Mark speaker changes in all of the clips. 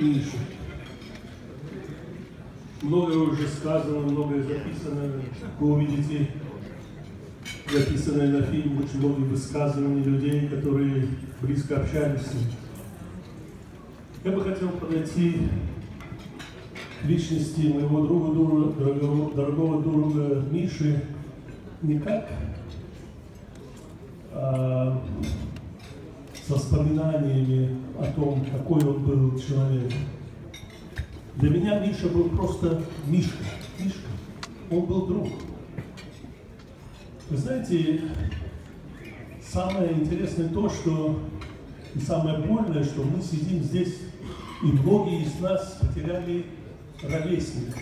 Speaker 1: Миша. Многое уже сказано, многое записано. Вы увидите записанное на фильм очень многие высказывания людей, которые близко общались с ним. Я бы хотел подойти к личности моего друга, друга дорогого, дорогого друга Миши не как а, с воспоминаниями том, какой он был человек. Для меня Миша был просто Мишка. Мишка. Он был друг. Вы знаете, самое интересное то, что и самое больное, что мы сидим здесь, и многие из нас потеряли ровесника.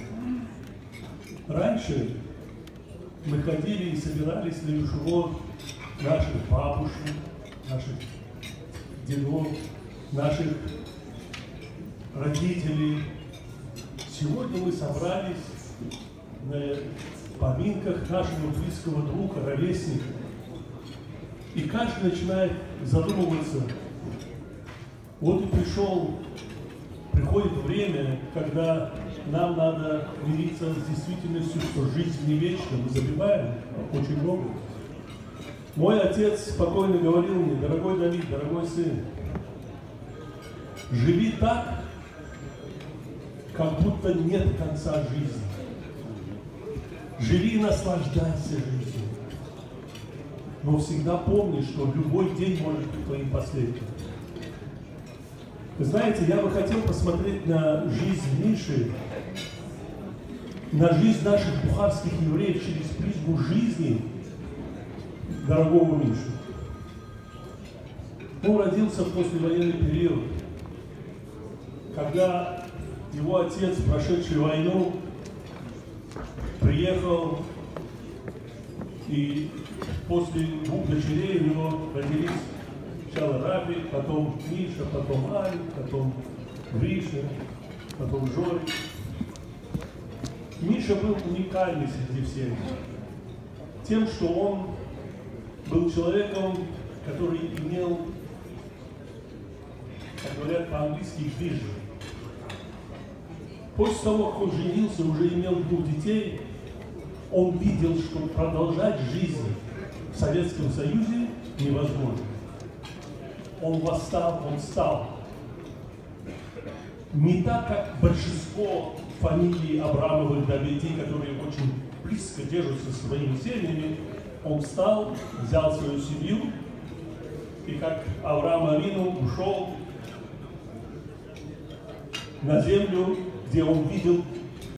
Speaker 1: Раньше мы ходили и собирались на Юшево наших бабушек, наших дедов, наших родителей. Сегодня мы собрались на поминках нашего близкого друга, ровесника. И каждый начинает задумываться, вот и пришел, приходит время, когда нам надо мириться с действительностью, что жизнь не вечна, мы забиваем очень много. Мой отец спокойно говорил мне, дорогой Давид, дорогой сын, живи так, как будто нет конца жизни. Живи и наслаждайся жизнью. Но всегда помни, что любой день может быть твоим последним. Вы знаете, я бы хотел посмотреть на жизнь Миши, на жизнь наших бухарских евреев через призму жизни дорогого Миши. Он родился в послевоенный период, когда его отец, прошедший войну, приехал, и после двух дочерей у него родились сначала Раби, потом Миша, потом Али, потом Гриша, потом Жорик. Миша был уникальный среди всех. Тем, что он был человеком, который имел, как говорят по-английски, vision. После того, как он женился, уже имел двух детей, он видел, что продолжать жизнь в Советском Союзе невозможно. Он восстал, он стал. Не так, как большинство фамилий Абрамовых до которые очень близко держатся со своими семьями, он встал, взял свою семью, и как Авраам Авину ушел на землю, где он видел